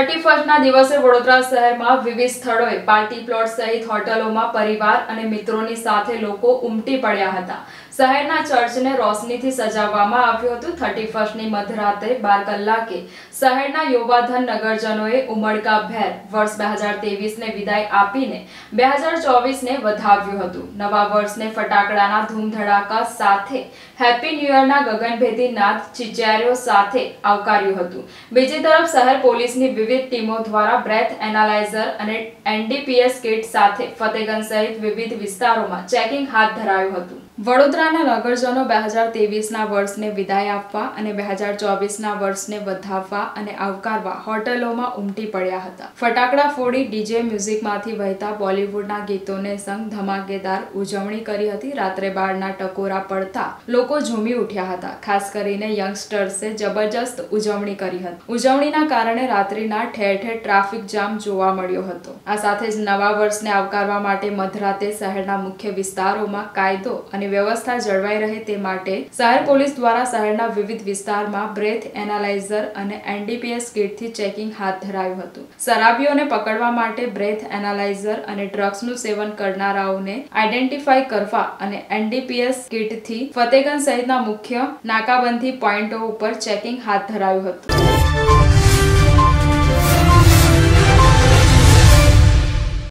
Thirty ફર્સ્ટના દિવસે વડોદરા શહેરમાં વિવિધ સ્થળોએ પાર્ટી પ્લોટ સહિત હોટલોમાં પરિવાર અને મિત્રોની સાથે લોકો ઉમટી પડ્યા હતા. શહેરના ચર્ચને રોશનીથી સજાવવામાં આવ્યું હતું. થર્ટી ફર્સ્ટની મધરાતે બાર કલાકે શહેરના યુવાધન નગરજનોએ ઉમળકાભેર વર્ષ બે હજાર તેવીસને વિદાય આપીને બે હજાર ચોવીસને વધાવ્યું હતું. નવા વર્ષને ફટાકડાના ધૂમધડાકા સાથે હેપી ન્યૂ યરના ગગનભેદી નાદ ચિચિયારીઓ સાથે આવકાર્યું હતું. બીજી તરફ શહેર પોલીસની વિવિધ ટીમો દ્વારા બ્રેથ એનાલાઇઝર અને એનડીપીએસ કિટ સાથે ફતેગંજ સહિત વિવિધ વિસ્તારોમાં ચેકિંગ હાથ ધરાયું હતું. વડોદરાના નગરજનો બે હજાર તેવીસના વર્ષને વિદાય આપવા અને બે હજાર ચોવીસના વર્ષને વધાવવા અને આવકારવા હોટલોમાં ઉમટી પડ્યા હતા. ફટાકડા ફોડી ડીજે મ્યુઝિકમાંથી વહેતા બોલિવૂડના ગીતોને સંગ ધમાકેદાર ઉજવણી કરી હતી. રાત્રે બારના ટકોરા પડતા લોકો ઝૂમી ઉઠ્યા હતા. ખાસ કરીને યંગસ્ટર્સે જબરજસ્ત ઉજવણી કરી હતી. ઉજવણીના કારણે રાત્રિના ઠેર ઠેર ટ્રાફિક જામ જોવા મળ્યો હતો. આ સાથે જ નવા વર્ષને આવકારવા માટે મધરાતે શહેરના મુખ્ય વિસ્તારોમાં કાયદો અને વ્યવસ્થા જળવાઈ રહે તે માટે શહેર પોલીસ દ્વારા શહેરના વિવિધ વિસ્તારમાં બ્રેથ એનાલાઇઝર અને એનડીપીએસ કીટથી ચેકિંગ હાથ ધરાયું હતું. શરાબીઓને પકડવા માટે બ્રેથ એનાલાઇઝર અને ડ્રગ્સનું સેવન કરનારાઓને આઈડેન્ટિફાઈ કરવા અને એનડીપીએસ કિટથી ફતેગંજ સહિતના મુખ્ય નાકાબંધી પોઈન્ટો ઉપર ચેકિંગ હાથ ધરાયું હતું.